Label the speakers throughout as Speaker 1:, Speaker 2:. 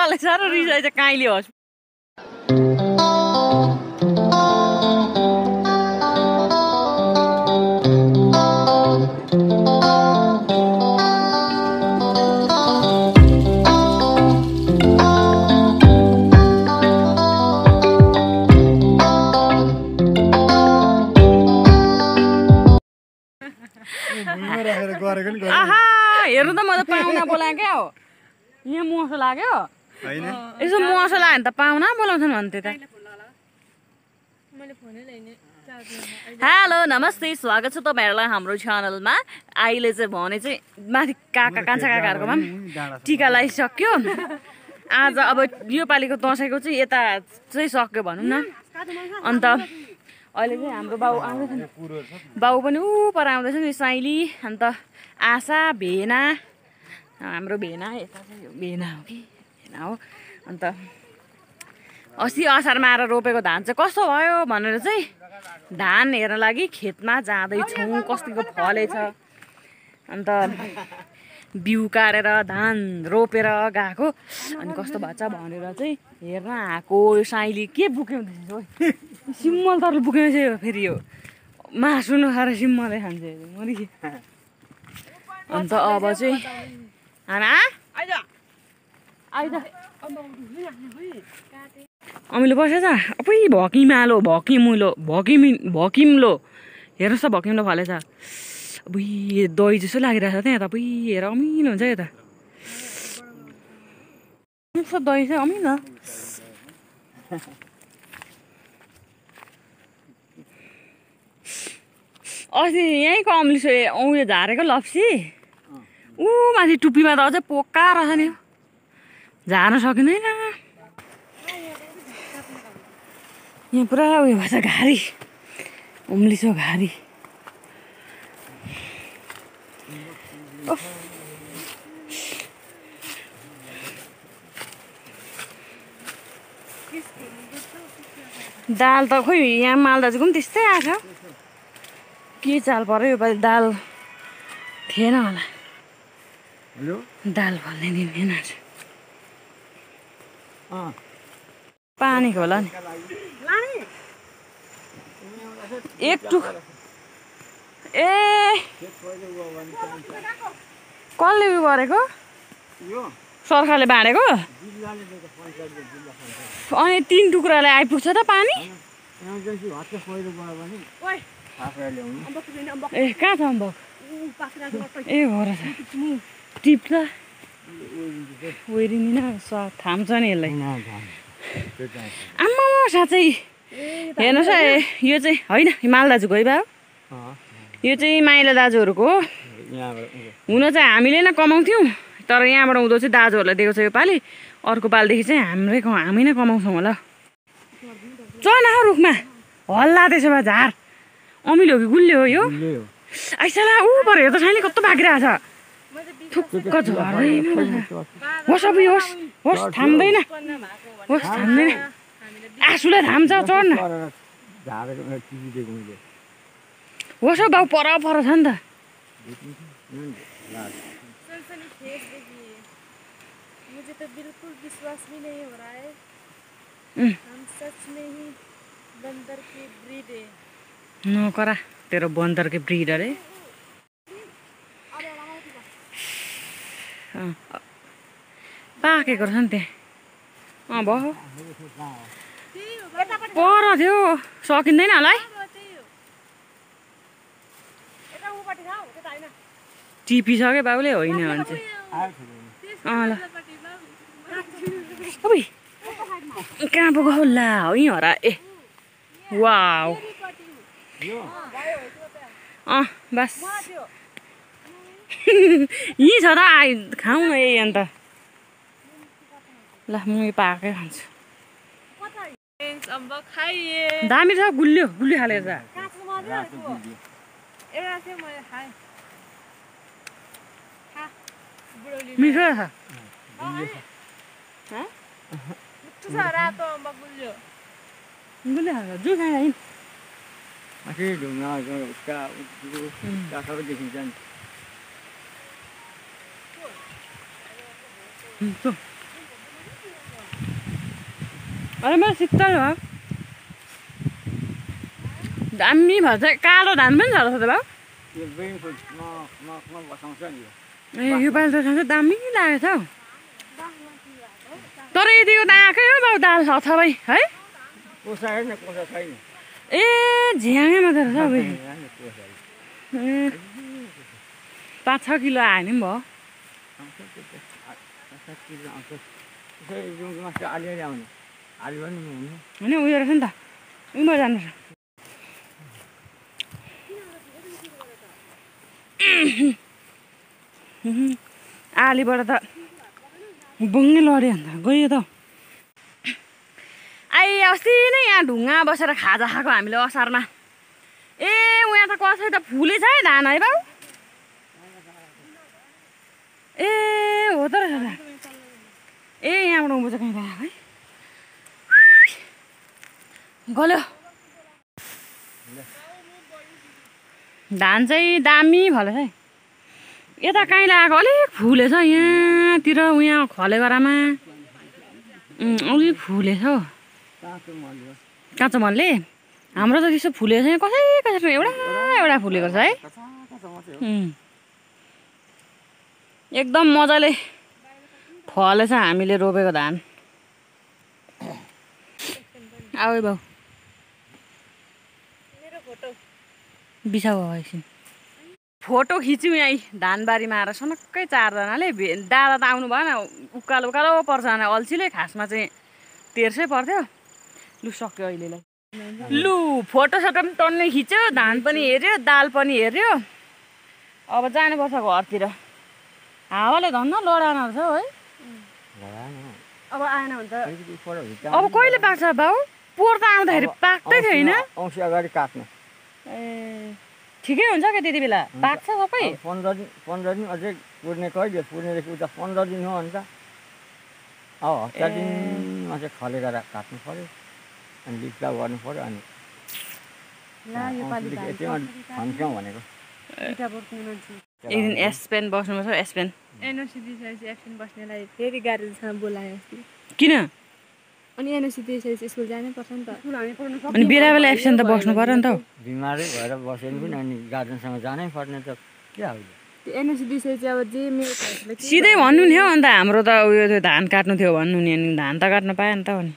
Speaker 1: मसाले साह्रो रिसाइछ काइले होस्। हेर्नु त म त पाहुना बोलाएँ क्या हो। यहाँ मोसो लाग्यो। यसो मोसो लाग्यो भने त पाहुना बोलाउँछन् भन्थे त। हेलो नमस्ते स्वागत छ तपाईँहरूलाई हाम्रो च्यानलमा। अहिले चाहिँ भने चाहिँ माथि काका कान्छा काकाहरूकोमा पनि टिका लगाइसक्यो आज अब योपालिको दसैँको चाहिँ यता चाहिँ सक्यो भनौँ न। अन्त अहिले चाहिँ हाम्रो बाउ आउँदैछ बाउ पनि ऊ पर आउँदैछ नि साइली। अन्त आशा भेना हाम्रो भेना यता चाहिँ भेना हो कि? भेना हो? अन्त अस्ति असारमा आएर रोपेको धान चाहिँ कस्तो भयो भनेर चाहिँ धान हेर्न लागि खेतमा जाँदैछौँ कतिको फलेछ अन्त बिउ काटेर धान रोपेर गएको। अनि कस्तो भएछ भनेर चाहिँ हेर्न आएको। यो साइली के बुक्याउँदैछ सिम्मल तर बुक्याउँछ यो फेरि यो। मासु नखाएर सिम्मलै खान्छ मरि अन्त अब चाहिँ आइज। अमिलो बसेछ। अबै भकिमालो भकिमुलो भकिमि भकिम्लो हेर्नुहोस् त भकिम्लो फलेछ। अबै दही जस्तो लागिरहेछ त यहाँ त। अबै हेर अमिलो हुन्छ यता दही चाहिँ? अमिलो। अस्ति यहीँको अम्लिसो उयो झारेको लप्सी। ऊ माथि टुप्पीमा त अझै पोका रहेछ नि। झार्न सकिँदैन। यहाँ पुरा उयो भएछ घारी। उम्लिसो घारी। दाल त खोइ यहाँ मालदाजुको पनि त्यस्तै आएछ के चाल पऱ्यो योपालि दाल थिएन होला।
Speaker 2: हेलो?
Speaker 1: दाल भन्ने दिन थिएन पानीको होला नि। एक टुक। ए। कसले उयो गरेको? सरकारले बाँडेको? अनि तिन टुक्राले आइपुग्छ त पानी? ए कहाँ छ अम्बक? ए हो र टिप त ओइरिनी न स्वाद थाम्छ नि यसलाई आम्मा साँच्चै हेर्नुहोस् है यो चाहिँ होइन हिमाल दाजुको है
Speaker 2: अँ,
Speaker 1: यो चाहिँ माइला दाजुहरूको हो हुन चाहिँ हामीले नै कमाउँथ्यौँ तर यहाँबाट उँधो चाहिँ दाजुहरूलाई दिएको छ यो पालि अर्को पालिदेखि चाहिँ हाम्रै हामी नै कमाउँछौँ होला चढ न रुखमा हल्ला त्यसो भए झार अमिलो हो कि गुल्ले हो यो
Speaker 2: हो
Speaker 1: आइसला ऊ पर हेर्दा छैन कस्तो भागिरहेछ थुक्क झर्दै होस् अब होस् होस् थाम्दैन होस् थाम्दैन आँसुले थाम्छ चढ न।
Speaker 2: गरेर झारेको टिभी दिएको मैले
Speaker 1: होस् हौ बाउ पर पर छ नि त।
Speaker 3: मुझे नहीं के
Speaker 1: तेरो बन्दरको ब्रिड अरे। पाकेको रहेछ नि त्यहाँ अँ भयो पर थियो सकिँदैन होला है टिपिसक्यो बाउले होइन भने चाहिँ ल कहाँ पो गयो ला हो यहीँ हो र ए वाउ अँ बस यहीँ छ त आइ खाउँ न यही अन्त। ल म यो पाकै खान्छु। दामी छ गुलियो गुलियो
Speaker 3: बुढौली
Speaker 1: मिठो छ।
Speaker 3: रातो
Speaker 2: ढुङ्गा उसका काँक्रो देखिन्छ नि
Speaker 1: अरे मेरो शीतल दामी भन्छ कालो धान पनि छ रहेछ
Speaker 2: यो।
Speaker 1: ए योपालि त खान्छ दामी लागेको छ हौ तर यतिको त आएकै हो बाउ दाल छ है ए झ्याङै मात्रै रहेछ हौ। ए पाँच छ किलो आयो नि भयो
Speaker 2: आउँछ त्यो आउँछ। त्यसै जुनको मासु अलिअलि आउने
Speaker 1: उयो रहेछ नि त उयो आलीबाट त बुङ्गै लड्यो अन्त गयो त आइ अस्ति नै यहाँ ढुङ्गा बसेर खाजा खाएको हामीले असारमा ए उहाँ त कसै त फुलेछ है धान है बाउ ए हो त रहेछ ए यहाँबाट उँभो चाहिँ कहीँ है गल्यो धान चाहिँ दामी फलेछ है यता कहीँ लगाएको अलिक फुलेछ यहाँतिर उहाँ खलेगरामा उम्, अलिक फुलेछ हौ
Speaker 2: काँचो
Speaker 1: मनले हाम्रो त त्यस्तो फुलेको छैन कसै कसै एउटा एउटा फुलेको छ है
Speaker 2: कचा कचा मात्रै हो
Speaker 1: उम्. एकदम मजाले। फलेछ हामीले रोपेको धान। आऊ है बाउ
Speaker 3: मेरो फोटो
Speaker 1: बिसा भयो एकछिन फोटो खिच्यौँ यहीँ धानबारीमा आएर सनक्कै चारजनाले। दादा त आउनु भएन उकालो उकालो पर्छ अल्छीले खासमा चाहिँ तेर्सै पर्थ्यो। लु सक्यो अहिलेलाई लु। फोटो सोटो पनि टन्नै खिच्यो धान पनि हेऱ्यो दाल पनि हेऱ्यो। अब जानुपर्छ घरतिर। हावाले धन्न लडान रहेछ हौ। अब आएन भने त अब कहिले पाक्छ बाउ पोहोर त आउँदाखेरि पाक्दै थियो होइन
Speaker 2: औँसी अगाडि काट्नु।
Speaker 1: ए ठिकै हुन्छ क्या त्यति बेला? पाक्छ सबै।
Speaker 2: पन्ध्र दिन पन्ध्र दिन अझै पुर्ने कहिले? पुर्नेदेखि उता पन्ध्र दिन हो अन्त। अब हप्ता। दिनमा चाहिँ खलेर काट्नु पऱ्यो अनि लिप्ला गर्नु पऱ्यो अनि यतिमा भनेको।
Speaker 1: एक दिन एसपेन बस्नुपर्छ एसपेन
Speaker 3: एनओसी दिइसकेपछि एब्सेन्ट बस्नेलाई फेरि गाडीसँग बोलायो अस्ति।
Speaker 1: किन?
Speaker 3: अनि एनओसी दिइसकेपछि स्कुल जानै पर्छ नि त।
Speaker 1: अनि बेला बेला एब्सेन्ट त बस्नु पऱ्यो नि त हौ।
Speaker 2: बिमारै भएर बसेर पनि अनि गार्जेनसँग जानै पर्ने त के
Speaker 3: त्यो एनओसी दिइसकेपछि अब जे मेरो
Speaker 1: सिधै भन्नु नि हौ अन्त हाम्रो त उयो त्यो धान काट्नु थियो भन्नु नि अनि धान त काट्नु पायो नि त हो नि।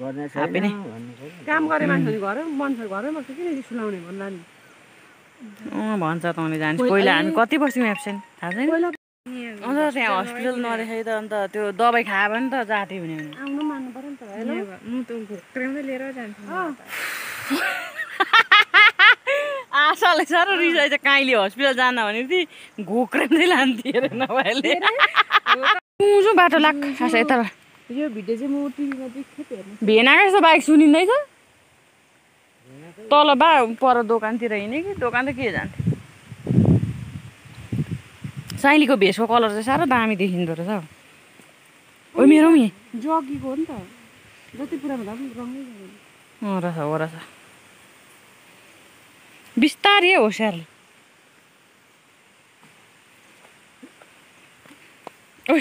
Speaker 2: गर्ने
Speaker 1: हापी नै।
Speaker 2: छैन भन्नु पऱ्यो
Speaker 3: काम गर्ने मान्छे घरै मान्छे घरै बस्छ किन सुनाउने भन्दा नि?
Speaker 1: अँ भन्छ तँले जान्छ। पहिला हामी कति बस्थ्यौँ एब्सेन्ट थाहा छैन। अन्त त्यहाँ हस्पिटल नदेखाइ त अन्त त्यो दबाई खायो भने त जाति हुने
Speaker 3: त त
Speaker 1: आशाले साह्रो रिसाइ चाहिँ काइले हस्पिटल जान भने चाहिँ घोक्रेन्दै लान्थ्यो अरे नभएले। बाटो लाग। खास यता
Speaker 3: यो भिडियो चाहिँ म टिभीमा त
Speaker 1: भेनाको जस्तो बाइक सुनिँदैछ? तल बा पर दोकानतिर हिँड्यो कि दोकान त के जान्थ्यो साइलीको भेषको कलर चाहिँ साह्रो दामी देखिँदो रहेछ हौ। ओ मेरो पनि
Speaker 3: जगीको हो नि त। जति पुरा भन्दा पनि रङै
Speaker 1: हो रहेछ हो रहेछ। बिस्तारै होसियारले ओ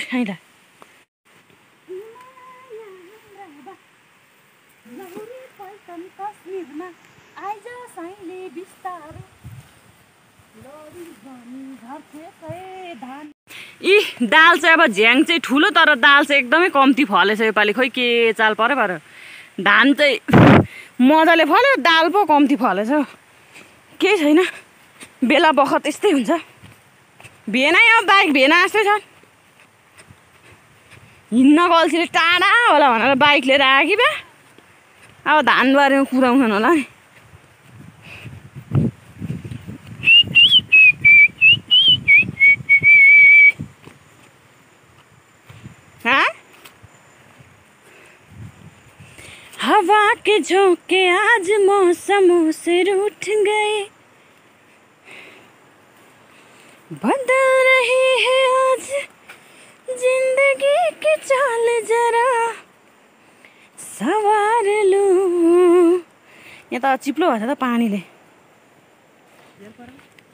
Speaker 1: आइला इ दाल चाहिँ अब झ्याङ चाहिँ ठुलो तर दाल चाहिँ एकदमै कम्ती फलेछ योपालि खोइ के चाल पऱ्यो पऱ्यो धान चाहिँ मजाले फल्यो दाल पो कम्ती फलेछ। केही छैन। बेला बखत यस्तै हुन्छ। भेनै अब बाइक भेना जस्तै छ। हिँड्न गल्छीले टाढा होला भनेर बाइक लिएर आयो कि बा। अब धानबारीमा कुदाउँछन् होला नि हाँ हवा के झोंके आज मौसमों से रूठ गए। बदल रही है आज जिंदगी की चाल जरा। सवार लूं। यहाँ त चिप्लो भएछ त पानीले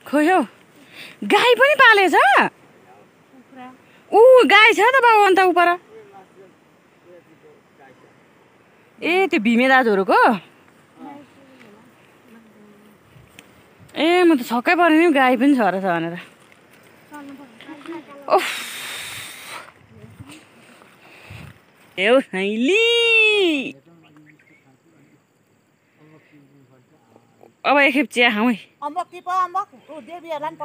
Speaker 1: खोइ हौ गाई पनि पालेछ? ऊ गाई छ त बाउ अन्त उपर ए त्यो भीमे दाजुहरूको? ए म त छक्कै परेँ नि गाई पनि छ रहेछ भनेर। ओफ अब एकखेप चिया खाउँ है।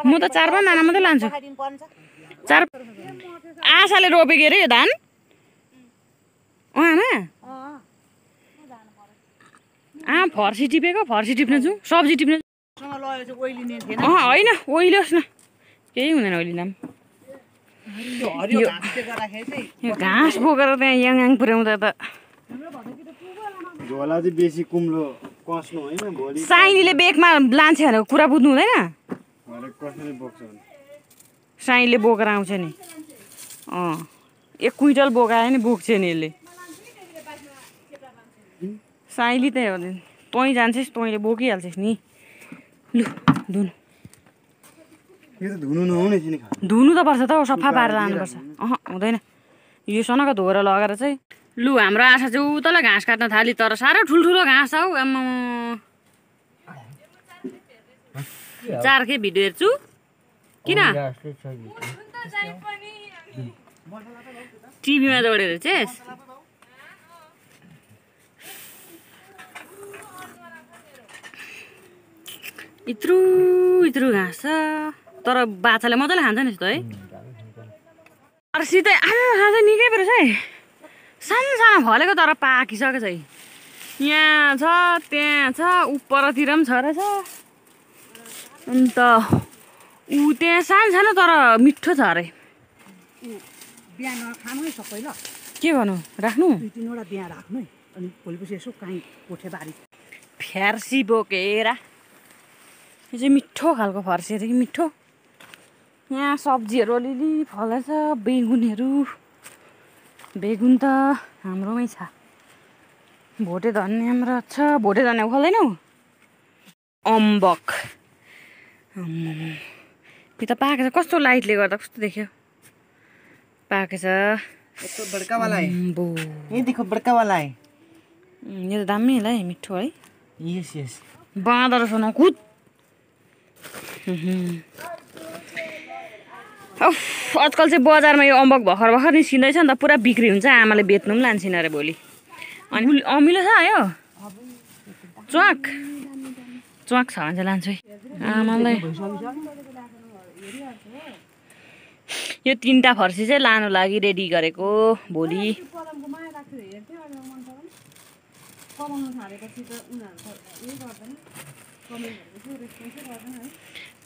Speaker 1: म त चार पाँच दाना मात्रै लान्छु। चार आशाले रोपेको अरे यो धान? अँ। आमा आ फर्सी टिपेको फर्सी टिप्न जाउँ सब्जी टिप्न जाउँ अँ होइन ओइलोस् न। केही हुँदैन ओइलिँदा पनि घाँस बोकेर त्यहाँ याङ पुर्याउँदा त।
Speaker 4: झोला चाहिँ बेसी कुम्लो कस्नु होइन भोलि
Speaker 1: साइनीले बेगमा लान्छ भनेको कुरा बुझ्नु हुँदैन? साइनीले बोकेर आउँछ नि। अँ एक क्विन्टल बोकायो नि बोक्छ नि यसले। साइली त हो तँ जान्छस् तैँले बोकिहाल्छस् नि। लु धुनु।
Speaker 4: यो त धुनु नहुने थियो नि खा।
Speaker 1: धुनु त पर्छ त हौ, सफा पारेर लानुपर्छ। अह हुँदैन। यो सनक धोएर लगेर चाहिँ लु हाम्रो आशा चाहिँ उतल घाँस काट्न थाली तर साह्रो ठुल्ठुलो घाँस हौ आम्मा। चारकै भिडियो हेर्छु। किन? टिभीमा जोडेर हेर्छेस्। इत्रु इत्रु घाँस छ। तर बाछाले मजाले खान्छ नि यस्तो है। अर्सितै आमा खाँदा निकै पो रहेछ है। सानो सानो फलेको तर पाकिसकेको छ है। यहाँ छ त्यहाँ छ उपरतिर पनि छ रहेछ अन्त ऊ त्यहाँ सानो सानो तर मिठो छ अरे। के गर्नु राख्नु?
Speaker 5: अनि भोलिपछि यसो काहीँ कोठे बारी
Speaker 1: फ्यार्सी बोकेर। यो चाहिँ मिठो खालको फर्सी अरे कि मिठो? यहाँ सब्जीहरू अलिअलि फलेछ बेगुनहरू। बेगुन त हाम्रोमै छ। भोटे धनियाँ पनि रहेछ भोटे धनियाँ फल्दैनौ अम्बक। यो त पाकेछ। कस्तो लाइटले गर्दा कस्तो देख्यो? पाकेछ।
Speaker 2: ये देखो बड़का वाला है।
Speaker 1: उम्, यो त दामी होला है मिठो है।
Speaker 2: यस यस।
Speaker 1: बाँदर सुन कुद आजकल चाहिँ बजारमा यो अम्बक भर्खर भर्खर निस्किँदैछ नि त पुरा बिक्री हुन्छ आमाले बेच्नु पनि लान्छन् अरे भोलि। अनि अमिलो छ यो? च्वाक? च्वाक छ भने चाहिँ लान्छु है। आमालाई। यो तिनवटा फर्सी चाहिँ लानु लागि रेडी गरेको भोलि।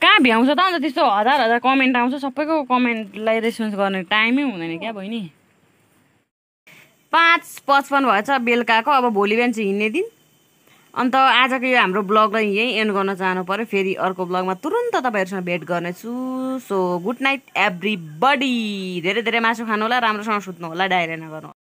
Speaker 1: कहाँ भ्याउँछ त? अन्त त्यस्तो हजार हजार कमेन्ट आउँछ सबैको कमेन्टलाई रेस्पोन्स गर्ने टाइमै हुँदैन क्या बहिनी। पाँच पचपन्न भएछ बेलुकाको अब भोलि बिहान चाहिँ हिँड्ने दिन। अन्त आजको यो हाम्रो ब्लगलाई यहीँ एन्ड गर्न चाहनु पऱ्यो फेरि अर्को ब्लगमा तुरन्त तपाईँहरूसँग भेट गर्नेछु। So good night everybody धेरै धेरै मासु खानु होला राम्रोसँग सुत्नु होला डाइरिया नगर्नु